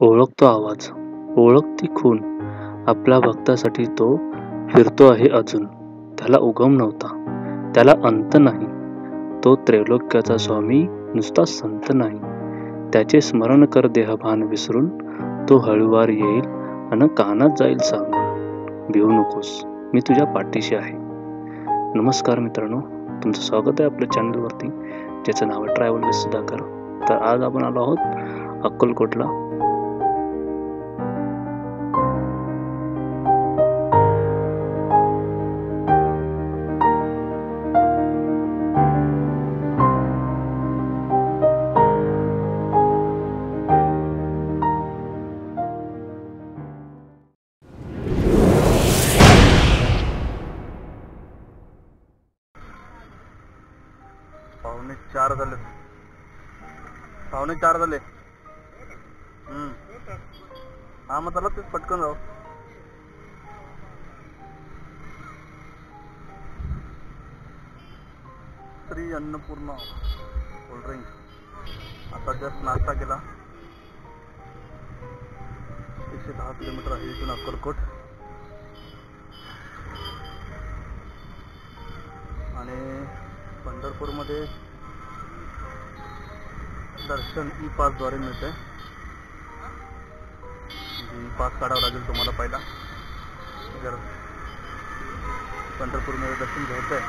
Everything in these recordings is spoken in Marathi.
ओळखतो आवाज, ओळखती खून आपल्या भक्तासाठी तो फिरतो आहे अजून. त्याला उगम नव्हता, त्याला अंत नाही. तो त्रैलोक्याचा स्वामी नुसता संत नाही. त्याचे स्मरण कर देहभान विसरून, तो हळूवार येईल आणि कानात जाईल सांगून. भिवू नकोस, मी तुझ्या पाठीशी आहे. नमस्कार मित्रांनो, तुमचं स्वागत आहे आपल्या चॅनलवरती, ज्याचं नाव आहे ट्रॅव्हल सुधाकर. तर आज आपण आलो आहोत अक्कलकोटला. पावणे चार झाले. हम्म. हा मग चला तेच पटकन जाऊ. श्री अन्नपूर्णा कोल्ड्रिंक आता जस्ट नाश्ता केला. एकशे दहा किलोमीटर आहे इथून अक्कलकोट. आणि पंढरपूरमध्ये दर्शन ई पासद्वारे मिळते म्हणजे ई पास काढावं लागेल तुम्हाला पहिला. जर पंढरपूरमध्ये दर्शन घ्यायचं आहे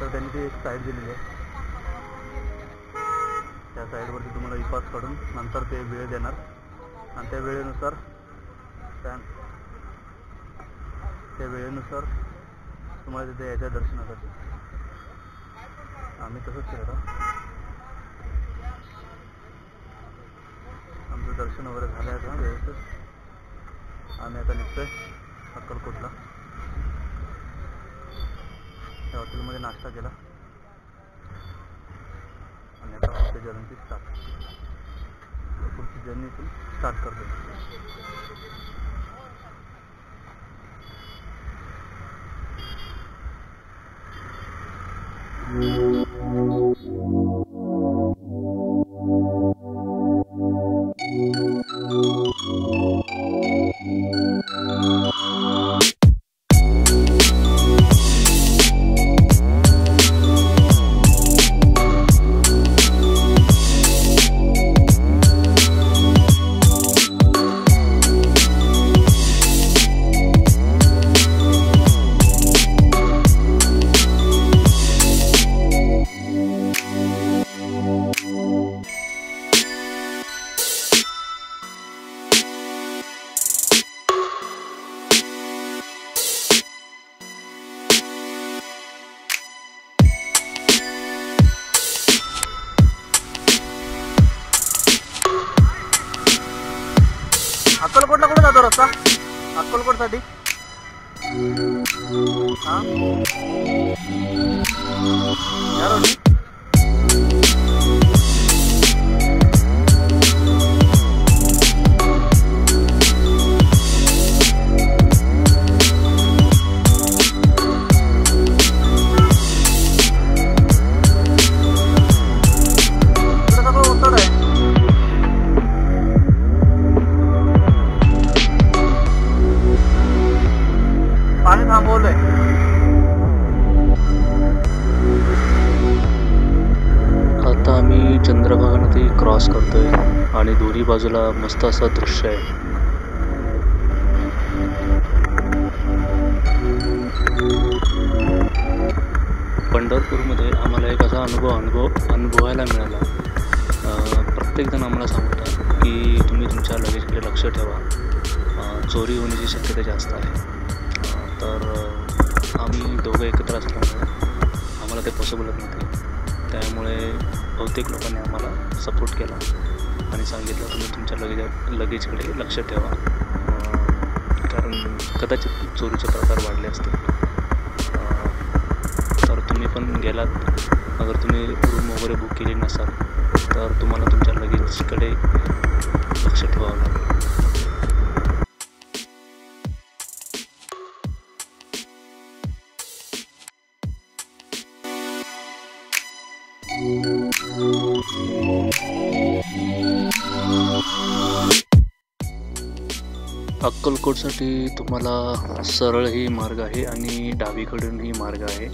तर त्यांनी ती एक साईड दिलेली आहे. त्या साईडवरती तुम्हाला ई पास काढून नंतर ते वेळ देणार. आणि त्या वेळेनुसार त्या वेळेनुसार तुम्हाला तिथे यायच्या दर्शनासाठी. आम्ही तसंच केलं आमचं दर्शन वगैरे झालं आहे का व्यवस्थित. आम्ही आता निघतोय अक्कलकोटला. त्या हॉटेलमध्ये नाश्ता केला. आणि आता पुढच्या जर्नीची स्टार्ट पुढची जर्नी इथून स्टार्ट करतो अक्कलकोटला कुठे जातो रस्ता अक्कलकोटसाठी हा दोन्ही बाजूला मस्त असं दृश्य आहे. पंढरपूरमध्ये आम्हाला एक असा अनुभव अनुभव अनुभवायला मिळाला. प्रत्येकजण आम्हाला सांगतात की तुम्ही तुमच्या लगेजकडे लक्ष ठेवा. चोरी होण्याची शक्यता जास्त आहे. तर आम्ही दोघं एकत्र असल्यामुळे आम्हाला ते पॉसिबलच नव्हते. त्यामुळे बहुतेक लोकांनी आम्हाला सपोर्ट केला. आणि सांगितलं तुम्ही तुमच्या लगेज लगेजकडे लक्ष ठेवा. कारण कदाचित चोरीचे प्रकार वाढले असतील. तर तुम्ही पण गेलात. अगर तुम्ही रूम वगैरे बुक केली नसाल तर तुम्हाला तुमच्या लगेजकडे अक्कलकोटसाठी तुम्हाला सरळ ही मार्ग आहे आणि डावीकडून ही मार्ग आहे.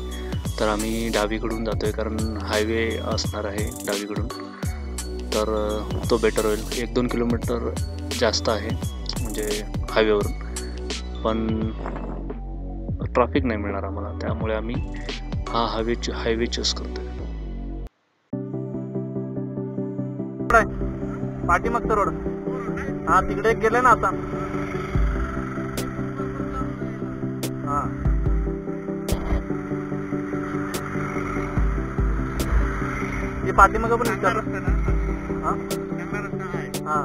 तर आम्ही डावीकडून जातो आहे कारण हायवे असणार आहे डावीकडून. तर तो बेटर होईल. एक दोन किलोमीटर जास्त आहे म्हणजे हायवेवरून. पण ट्रॅफिक नाही मिळणार आम्हाला. त्यामुळे आम्ही हा हायवे हायवे चूज करतो आहे पाठीमागचा रोड हा तिकडे गेले ना आता. पाठीमाग पण विचार. हा? हा.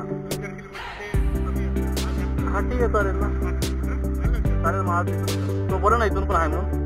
हा ठीक आहे चालेल ना. चालेल मला ते- बोला ना इथून पण आहे म्हणून.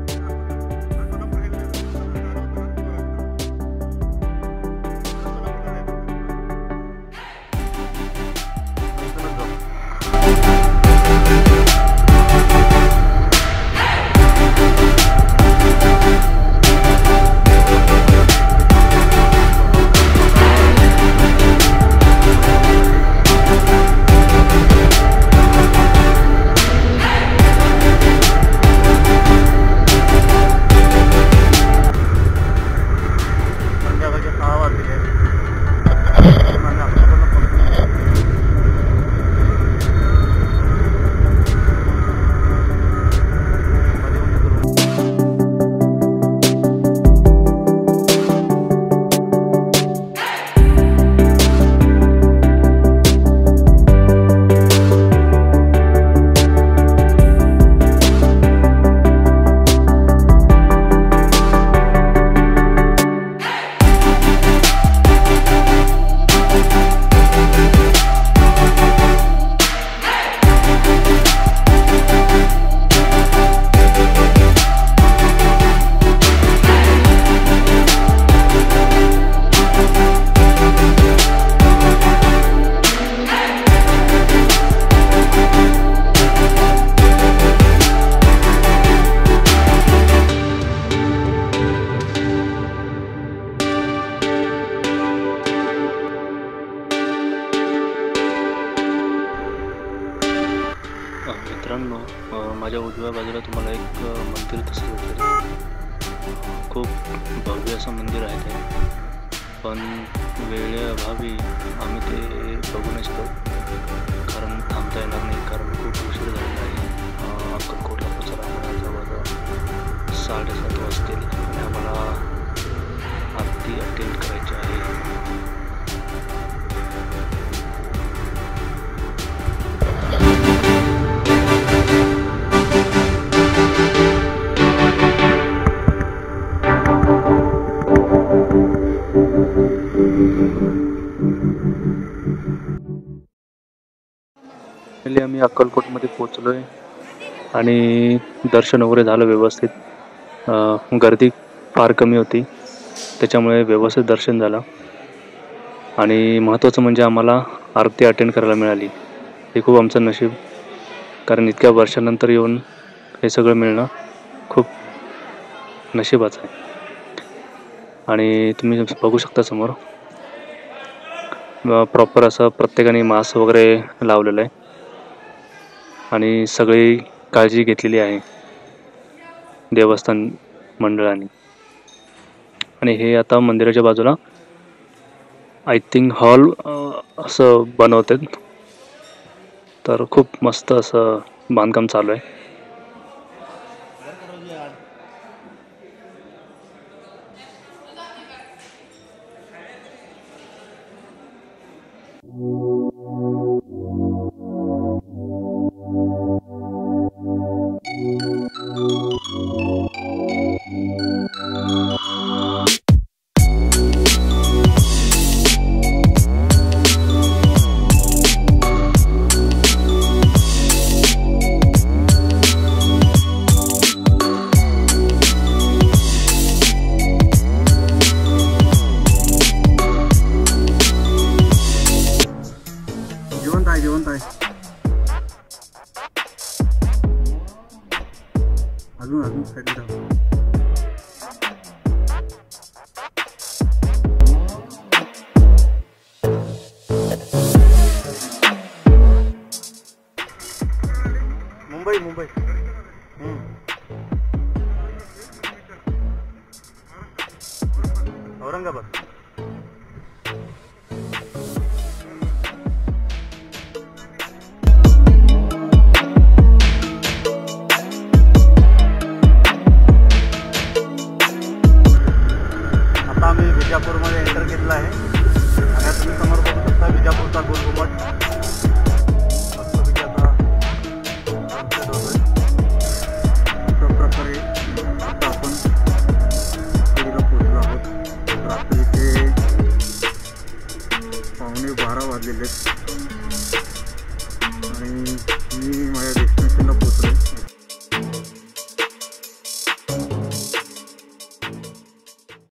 मित्रांनो माझ्या उजव्या बाजूला तुम्हाला एक मंदिर दिसत असेल खूप भव्य असं मंदिर आहे ते. पण वेळेअभावी आम्ही ते बघू नाही शकत कारण थांबता येणार नाही कारण खूप उशीर झालेला आहे. अक्कलकोट फायनली आम्ही अक्कलकोटमध्ये पोचलो आहे आणि दर्शन वगैरे झालं व्यवस्थित. गर्दी फार कमी होती. त्याच्यामुळे व्यवस्थित दर्शन झालं. आणि महत्त्वाचं म्हणजे आम्हाला आरती अटेंड करायला मिळाली. हे खूप आमचं नशीब. कारण इतक्या वर्षानंतर येऊन हे सगळं मिळणं खूप नशिबाचं आहे. आणि तुम्ही बघू शकता समोर. प्रॉपर असं प्रत्येकाने मास्क वगैरे लावलेलं आहे. आणि सगळी काळजी घेतलेली आहे देवस्थान मंडळाने. आणि हे आता मंदिराच्या बाजूला आय थिंक हॉल असं बनवतात. तर खूप मस्त असं बांधकाम चालू आहे. जिवंत वाजलेले आणि मी माझ्या